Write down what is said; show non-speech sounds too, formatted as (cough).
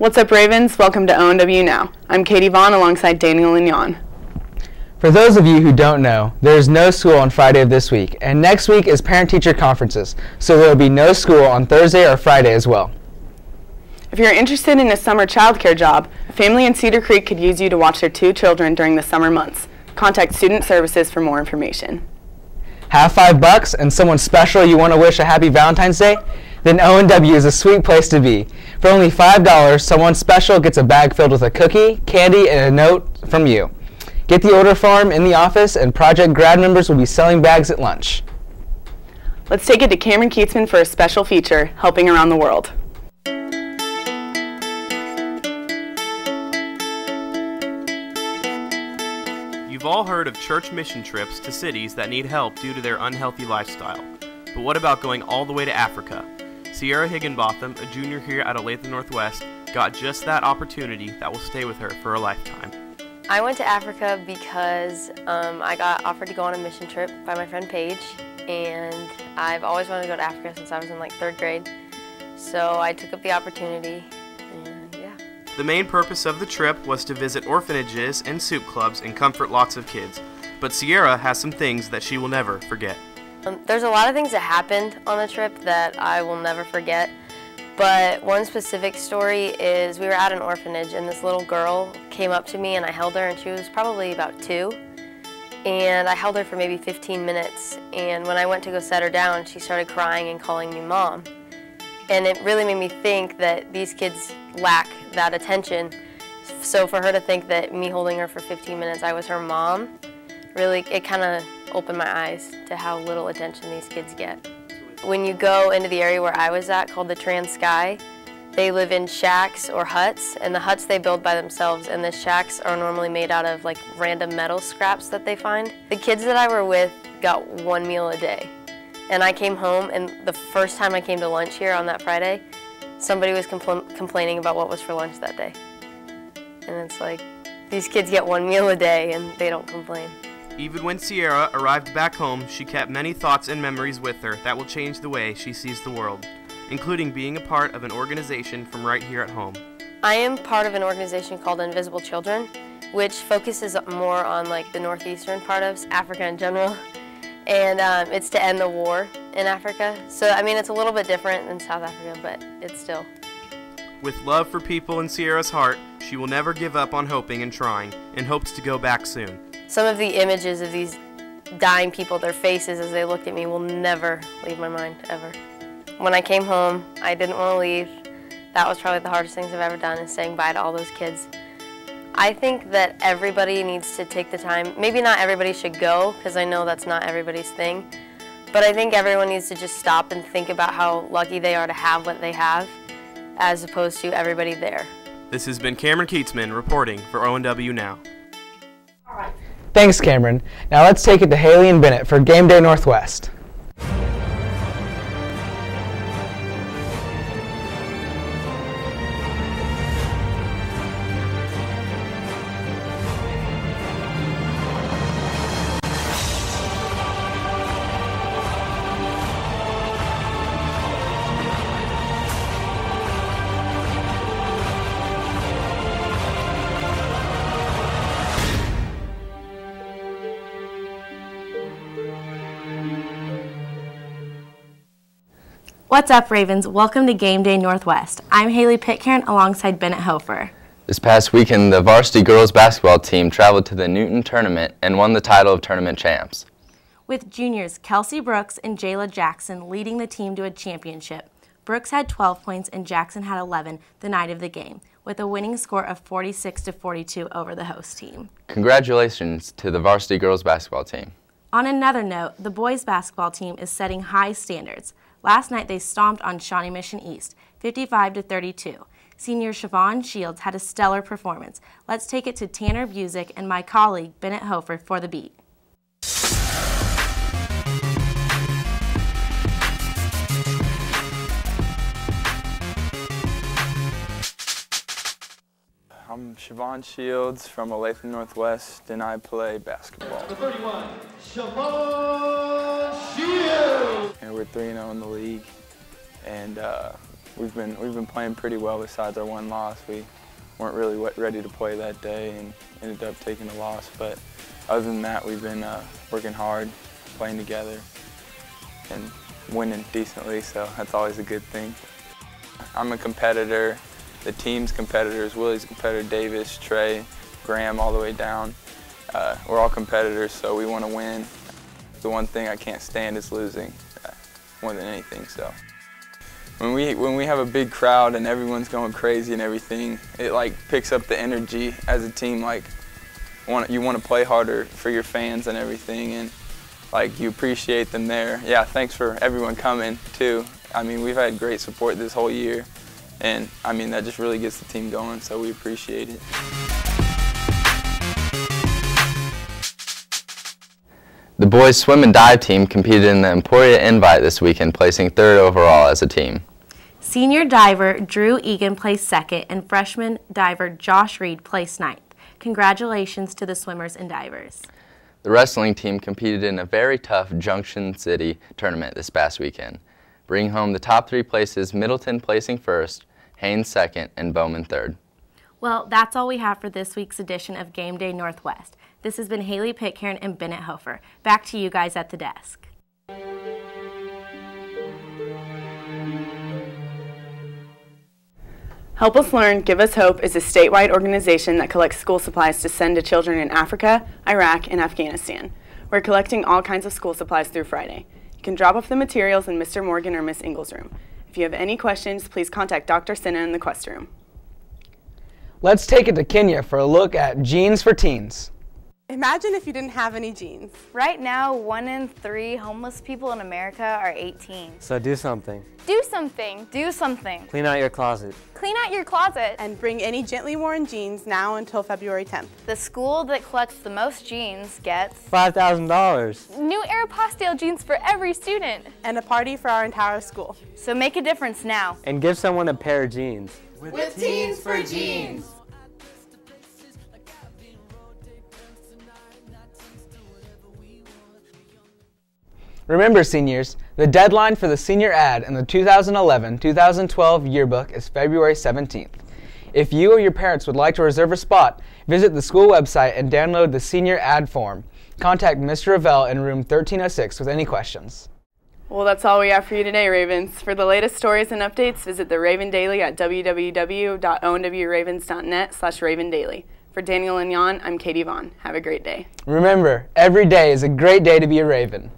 What's up, Ravens? Welcome to ONW Now. I'm Katie Vaughn alongside Daniel Lignon. For those of you who don't know, there is no school on Friday of this week, and next week is parent-teacher conferences, so there will be no school on Thursday or Friday as well. If you're interested in a summer childcare job, a family in Cedar Creek could use you to watch their two children during the summer months. Contact Student Services for more information. Have five bucks and someone special you want to wish a happy Valentine's Day? Then ONW is a sweet place to be. For only $5, someone special gets a bag filled with a cookie, candy, and a note from you. Get the order form in the office, and Project Grad members will be selling bags at lunch. Let's take it to Cameron Keatsman for a special feature, Helping Around the World. You've all heard of church mission trips to cities that need help due to their unhealthy lifestyle. But what about going all the way to Africa? Sierra Higginbotham, a junior here at Olathe Northwest, got just that opportunity that will stay with her for a lifetime. I went to Africa because um, I got offered to go on a mission trip by my friend Paige, and I've always wanted to go to Africa since I was in like third grade. So I took up the opportunity, and yeah. The main purpose of the trip was to visit orphanages and soup clubs and comfort lots of kids. But Sierra has some things that she will never forget. Um, there's a lot of things that happened on the trip that I will never forget. But one specific story is we were at an orphanage and this little girl came up to me and I held her and she was probably about two. And I held her for maybe 15 minutes and when I went to go set her down she started crying and calling me mom. And it really made me think that these kids lack that attention. So for her to think that me holding her for 15 minutes I was her mom, really it kind of opened my eyes to how little attention these kids get. When you go into the area where I was at called the Transkei, they live in shacks or huts, and the huts they build by themselves, and the shacks are normally made out of like random metal scraps that they find. The kids that I were with got one meal a day. And I came home, and the first time I came to lunch here on that Friday, somebody was compl complaining about what was for lunch that day. And it's like, these kids get one meal a day and they don't complain. Even when Sierra arrived back home, she kept many thoughts and memories with her that will change the way she sees the world, including being a part of an organization from right here at home. I am part of an organization called Invisible Children, which focuses more on like the northeastern part of Africa in general. (laughs) And um, it's to end the war in Africa. So, I mean, it's a little bit different than South Africa, but it's still. With love for people in Sierra's heart, she will never give up on hoping and trying, and hopes to go back soon. Some of the images of these dying people, their faces as they looked at me, will never leave my mind, ever. When I came home, I didn't want to leave. That was probably the hardest things I've ever done, is saying bye to all those kids. I think that everybody needs to take the time, maybe not everybody should go, because I know that's not everybody's thing, but I think everyone needs to just stop and think about how lucky they are to have what they have, as opposed to everybody there. This has been Cameron Keatsman reporting for ONW Now. Thanks, Cameron. Now let's take it to Haley and Bennett for Game Day Northwest. What's up, Ravens? Welcome to Game Day Northwest. I'm Haley Pitcairn alongside Bennett Hofer. This past weekend, the varsity girls basketball team traveled to the Newton tournament and won the title of tournament champs. With juniors Kelsey Brooks and Jayla Jackson leading the team to a championship, Brooks had 12 points and Jackson had 11 the night of the game, with a winning score of 46 to 42 over the host team. Congratulations to the varsity girls basketball team. On another note, the boys basketball team is setting high standards. Last night they stomped on Shawnee Mission East, 55 to 32. Senior Siobhan Shields had a stellar performance. Let's take it to Tanner Busick and my colleague Bennett Hofer for the beat. I'm Siobhan Shields from Olathe Northwest, and I play basketball. The 31, Siobhan Shields. And we're 3-0 in the league, and uh, we've been we've been playing pretty well besides our one loss. We weren't really ready to play that day and ended up taking a loss. But other than that, we've been uh, working hard, playing together, and winning decently. So that's always a good thing. I'm a competitor. The team's competitors, Willie's competitor, Davis, Trey, Graham, all the way down. Uh, we're all competitors, so we want to win. The one thing I can't stand is losing, more than anything. So when we when we have a big crowd and everyone's going crazy and everything, it like picks up the energy as a team. Like, want you want to play harder for your fans and everything, and like you appreciate them there. Yeah, thanks for everyone coming too. I mean, we've had great support this whole year, and I mean that just really gets the team going. So we appreciate it. Boys swim and dive team competed in the Emporia Invite this weekend, placing third overall as a team. Senior diver Drew Egan placed second and freshman diver Josh Reed placed ninth. Congratulations to the swimmers and divers. The wrestling team competed in a very tough Junction City tournament this past weekend, bringing home the top three places, Middleton placing first, Haynes second, and Bowman third. Well, that's all we have for this week's edition of Game Day Northwest. This has been Haley Pitcairn and Bennett Hofer. Back to you guys at the desk. Help Us Learn, Give Us Hope is a statewide organization that collects school supplies to send to children in Africa, Iraq, and Afghanistan. We're collecting all kinds of school supplies through Friday. You can drop off the materials in Mr. Morgan or Miss Ingles' room. If you have any questions, please contact Dr. Sinna in the quest room. Let's take it to Kenya for a look at Jeans for Teens. Imagine if you didn't have any jeans. Right now, one in three homeless people in America are 18. So do something. Do something. Do something. Clean out your closet. Clean out your closet. And bring any gently worn jeans now until February 10th. The school that collects the most jeans gets $5,000. New Aeropostale jeans for every student. And a party for our entire school. So make a difference now. And give someone a pair of jeans. With, With Teens for Jeans. Remember, seniors, the deadline for the senior ad in the 2011-2012 yearbook is February 17th. If you or your parents would like to reserve a spot, visit the school website and download the senior ad form. Contact Mr. Revell in room 1306 with any questions. Well, that's all we have for you today, Ravens. For the latest stories and updates, visit the Raven Daily at www.onwravens.net slash Raven Daily. For Daniel and Jan, I'm Katie Vaughn. Have a great day. Remember, every day is a great day to be a Raven.